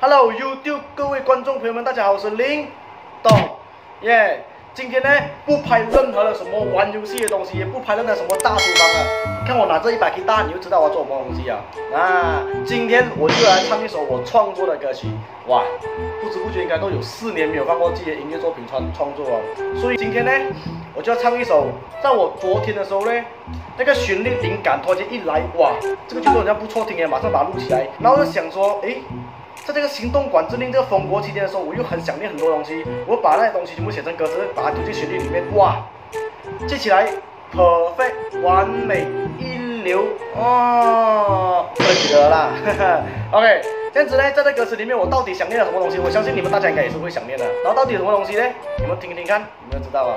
Hello YouTube 各位观众朋友们，大家好，我是林董，耶！今天呢不拍任何的什么玩游戏的东西，也不拍任何什么大厨房啊。看我拿这一百 K 大，你就知道我要做什么东西啊。啊，今天我就来唱一首我创作的歌曲。哇，不知不觉应该都有四年没有放过自己的音乐作品创创作了。所以今天呢，我就要唱一首，在我昨天的时候呢，那个旋律灵感突然间一来，哇，这个就说人家不错听耶，马上把它录起来。然后就想说，诶。在这个行动管制令这个封国期间的时候，我又很想念很多东西，我把那些东西全部写成歌词，把它丢进旋律里面，哇，记起来，perfect，完美，一流，哦，不记得啦，哈 哈，OK，这样子呢，在这歌词里面，我到底想念了什么东西？我相信你们大家应该也是会想念的。然后到底什么东西呢？你们听听看，你们知道了？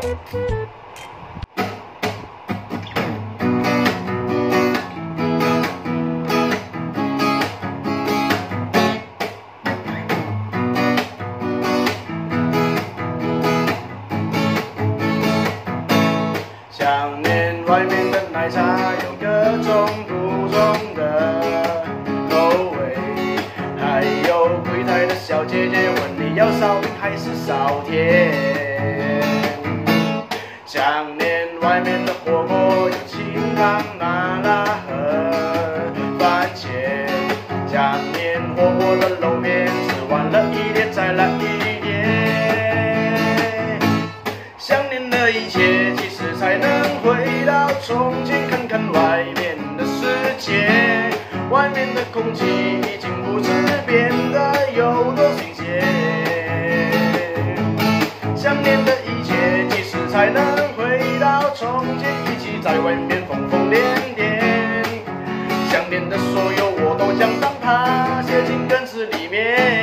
奶茶有各种不同的口味还有柜台的小姐姐问你要烧饼还是少甜想念外面的火锅有清汤麻辣和番茄。想念火锅的浓空气已经不知变得。有多新鲜？想念的一切，几时才能回到从前？一起在外面疯疯癫癫。想念的所有，我都想当它写进歌词里面。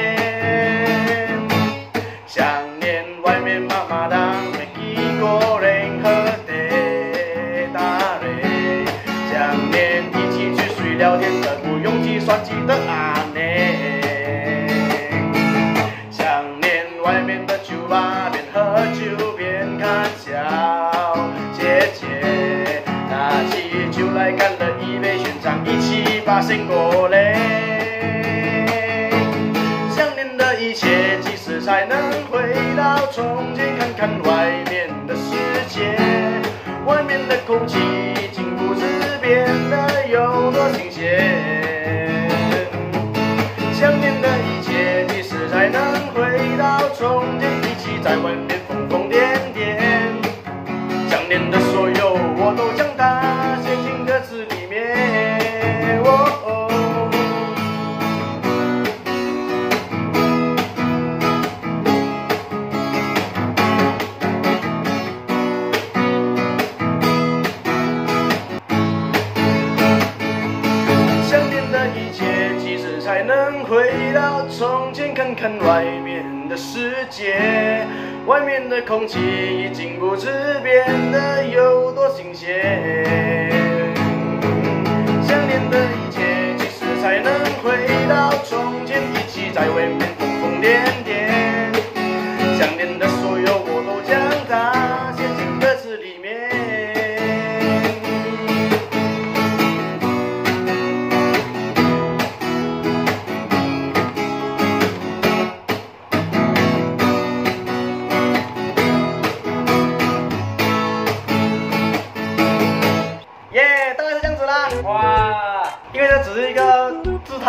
就来干了一杯全场，一起把心过嘞。想念的一切，几时才能回到从前看看外？能回到从前，看看外面的世界，外面的空气已经不知变得有多新鲜。想念的一切，几时才能回到从前，一起在外面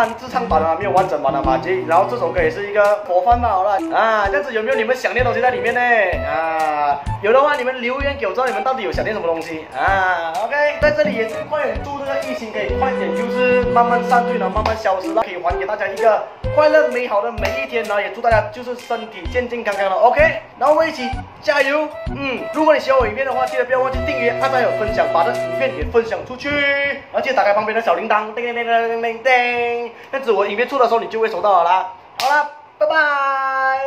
自弹自唱版啊，没有完整版的马吉。然后这首歌也是一个模范嘛，好了啊，这样子有没有你们想念的东西在里面呢？啊，有的话你们留言给我，知道你们到底有想念什么东西啊？OK，在这里也是快点祝这个疫情可以快点就是慢慢散退了，慢慢消失了，可以还给大家一个快乐美好的每一天。然后也祝大家就是身体健健康康的，OK。然后我们一起加油，嗯，如果你喜欢我影片的话，记得不要忘记订阅、按赞、有分享，把这影片也分享出去，而且打开旁边的小铃铛。叮叮叮叮叮叮，这样子我影片出的时候你就会收到了。好了，拜拜。